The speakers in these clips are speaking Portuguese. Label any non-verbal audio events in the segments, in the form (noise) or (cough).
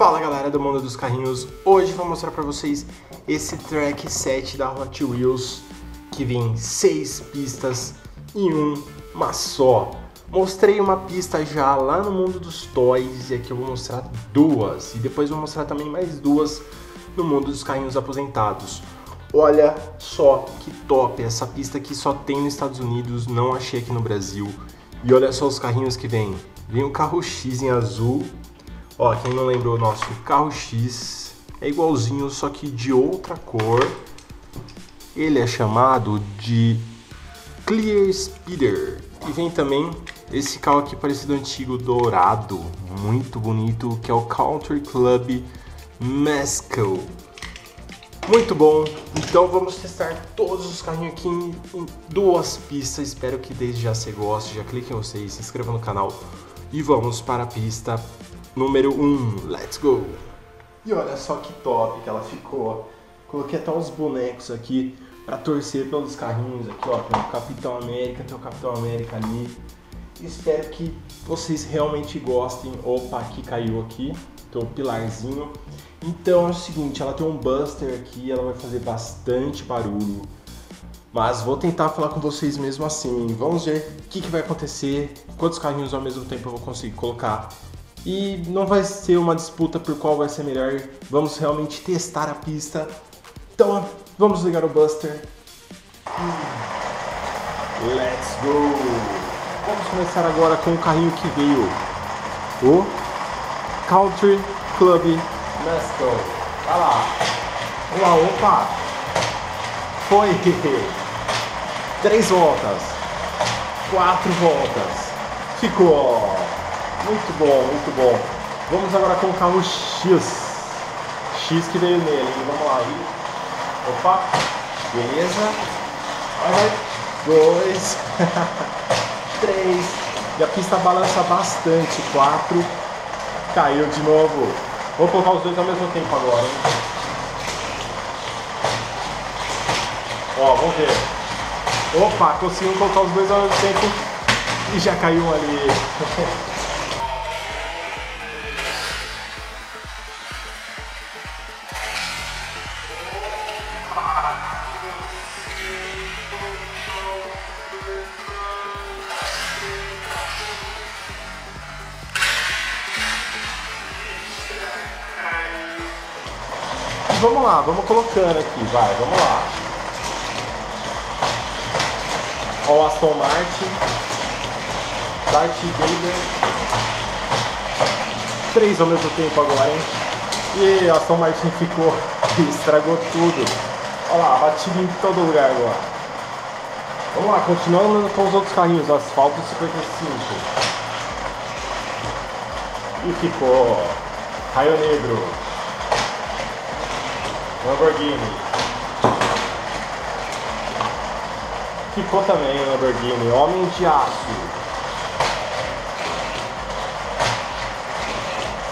Fala galera do mundo dos carrinhos, hoje vou mostrar pra vocês esse track 7 da Hot Wheels que vem 6 pistas em uma só. Mostrei uma pista já lá no mundo dos toys e aqui eu vou mostrar duas e depois vou mostrar também mais duas no mundo dos carrinhos aposentados. Olha só que top, essa pista aqui só tem nos Estados Unidos, não achei aqui no Brasil. E olha só os carrinhos que vem. Vem o carro X em azul. Ó, quem não lembrou, nosso carro X é igualzinho, só que de outra cor. Ele é chamado de Clear Speeder. E vem também esse carro aqui parecido antigo dourado, muito bonito, que é o Country Club Mescal. Muito bom, então vamos testar todos os carrinhos aqui em, em, duas pistas. Espero que desde já você goste, já clique em você, se inscreva no canal e vamos para a pista número 1. Um. Let's go! E olha só que top que ela ficou. Coloquei até uns bonecos aqui para torcer pelos carrinhos aqui, ó. Tem o Capitão América, tem o Capitão América ali. Espero que vocês realmente gostem. Opa, aqui caiu aqui. Tem um pilarzinho. Então é o seguinte, ela tem um buster aqui, ela vai fazer bastante barulho. Mas vou tentar falar com vocês mesmo assim. Vamos ver o que, que vai acontecer, quantos carrinhos ao mesmo tempo eu vou conseguir colocar. E não vai ser uma disputa por qual vai ser melhor. Vamos realmente testar a pista. Então vamos ligar o buster. Let's go! Vamos começar agora com o carrinho que veio. O Country Club Mescal. Vai lá. Vamos lá, opa. Foi. (laughs) Três voltas. Quatro voltas. Ficou. Muito bom, muito bom. Vamos agora com o X. X que veio nele. Vamos lá. Opa. Beleza. Vai. Dois. (laughs) Três. E a pista balança bastante. Quatro. Caiu de novo. Vou colocar os dois ao mesmo tempo agora, hein? Ó, vamos ver. Opa, conseguimos colocar os dois ao mesmo tempo e já caiu um ali. (laughs) vamos lá, vamos colocando aqui, vai, vamos lá. Ó o Aston Martin, Darth Vader, três ao mesmo tempo agora, hein? E a Aston Martin ficou, (laughs) estragou tudo. Olha lá, batido em todo lugar agora. Vamos lá, continuando com os outros carrinhos, asfalto 55. E ficou Raio Negro. Lamborghini. Ficou também o Lamborghini. Homem de Aço.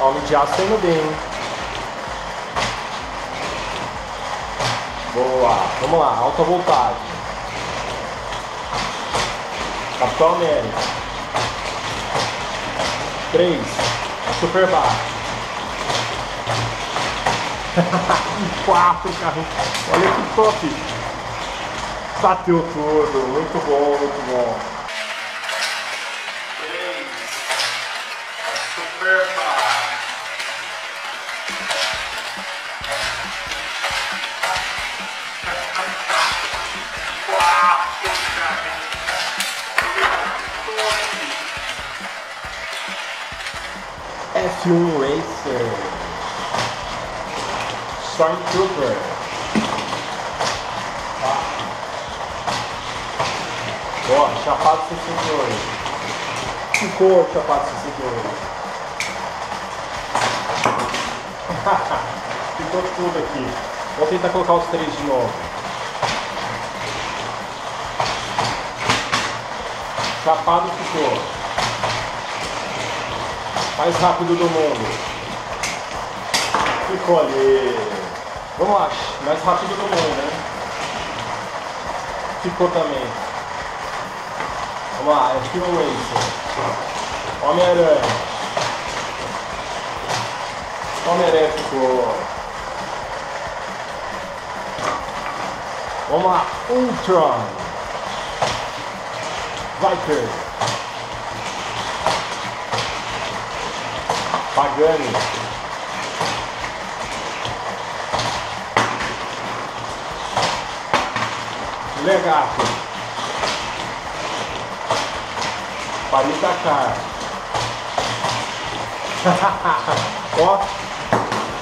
Homem de Aço tá indo bem. Boa. Vamos lá. Alta voltagem. Capitão América. 3. Super baixo. (laughs) Quatro carros. Olha que top. Bateu tudo. Muito bom, muito bom. Três. Super (laughs) Quatro carros. F1 Racer. Stormtrooper. Tá? Ó, Chapado 68. Ficou Chapado 68. (laughs) Ficou tudo aqui. Vou tentar colocar os três de novo. Chapado ficou. Mais rápido do mundo. Ficou ali. Vamos lá, mais rápido do mundo, né? Ficou também. Vamos lá, é Phil Racer. Homem-Aranha. Homem-Aranha ficou. Vamos lá, Ultron. Viper. Pagani. Legato. Paritacar. (laughs) Ó,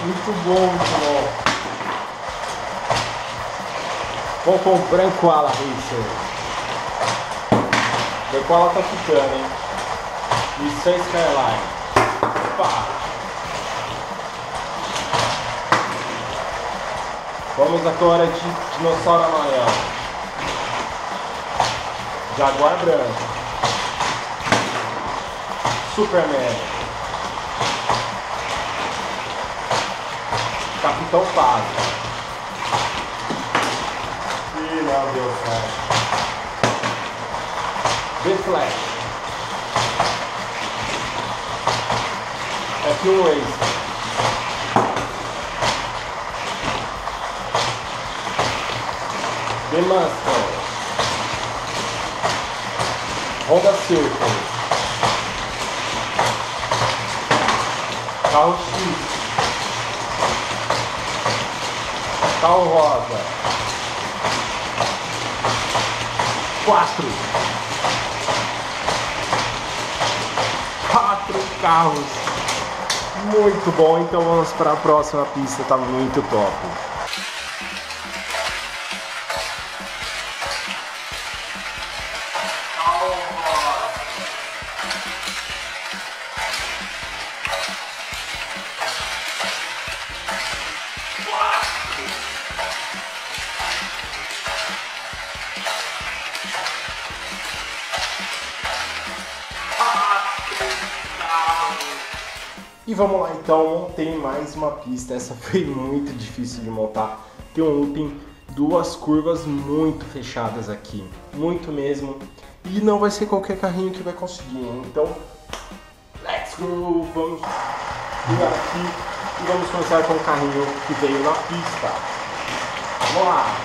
muito bom, muito bom. Vou com o Branco Ala Racer. Branco Ala tá ficando, hein? Isso é Skyline. Opa! Vamos agora de dinossauro amarelo. Jaguar branco. Superman. Capitão Fábio. Ih, não deu certo. The Flash. F1 Race. The Master. Honda Circle. Carro X. Carro Rosa. Quatro. Quatro carros. Muito bom, então vamos para a próxima pista, tá muito top. Vamos lá então, montei mais uma pista. Essa foi muito difícil de montar. Tem um looping, duas curvas muito fechadas aqui, muito mesmo. E não vai ser qualquer carrinho que vai conseguir. Hein? Então, let's go! Vamos ligar aqui e vamos começar com o carrinho que veio na pista. Vamos lá!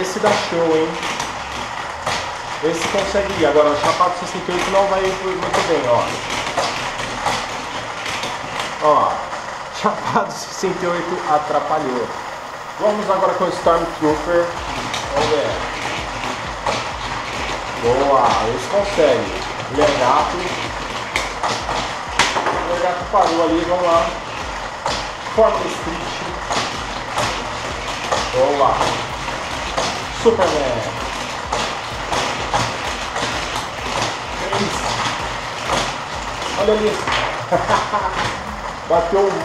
Esse dá show, hein? Esse consegue ir. Agora, o Chapado 68 não vai muito bem, ó. Ó, (laughs) Chapado 68 atrapalhou. Vamos agora com o Stormtrooper. Ver. Boa, eles conseguem. Legato. O Legato parou ali, vamos lá. Forma Street. Boa. Superman. Olha ali. (laughs) Bateu um monte.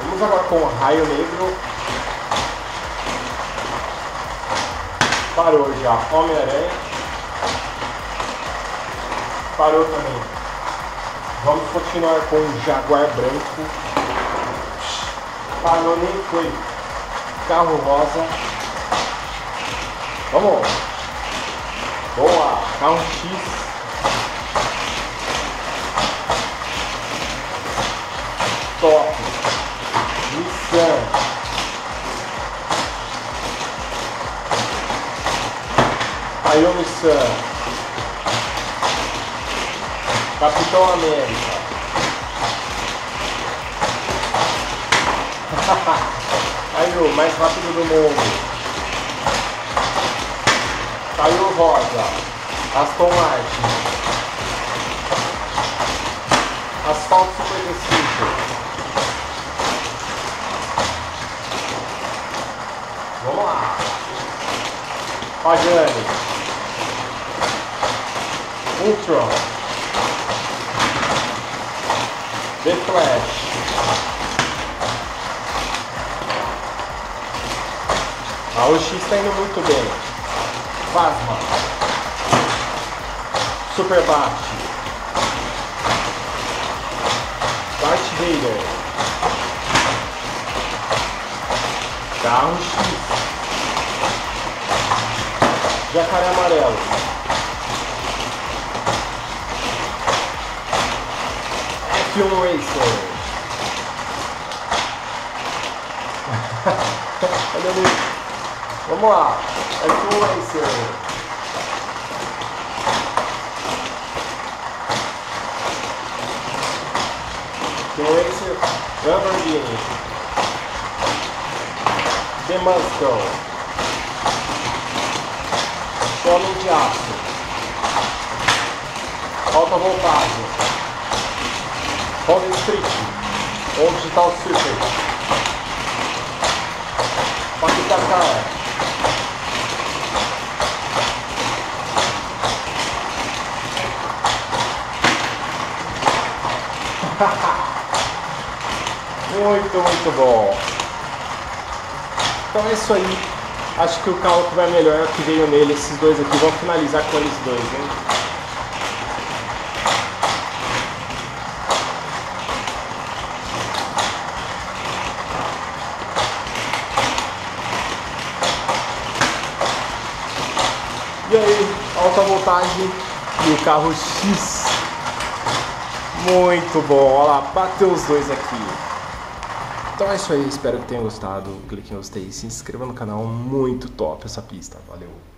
Vamos agora com o raio negro. Parou já. Homem-Aranha parou também. Vamos continuar com o Jaguar branco. Parou nem foi. Carro rosa. Vamos. Boa. Carro X. Top. Nissan. Aí o Nissan. Capitão América. (laughs) Aí o mais rápido do mundo. Caiu Rosa. Aston Martin. Asfalto 55. Vamos lá. Pagani. Ultron. The Flash. A OX está indo muito bem. Phasma. Super bate. Darth Vader. Carro X. Jacaré amarelo. F1 Racer. Vamos lá. F1 Racer. Racer Lamborghini. Demusco Homem de Aço. Alta voltagem Honda Street. Ou Digital Super Paquitacar (laughs) Muito, muito bom. Então é isso aí. Acho que o carro que vai melhor é o que veio nele, esses dois aqui. Vamos finalizar com eles dois, hein? E aí, alta voltagem e o carro X. Muito bom, olha lá, bateu os dois aqui. Então é isso aí, espero que tenham gostado. Clique em gostei, se inscreva no canal, muito top essa pista. Valeu!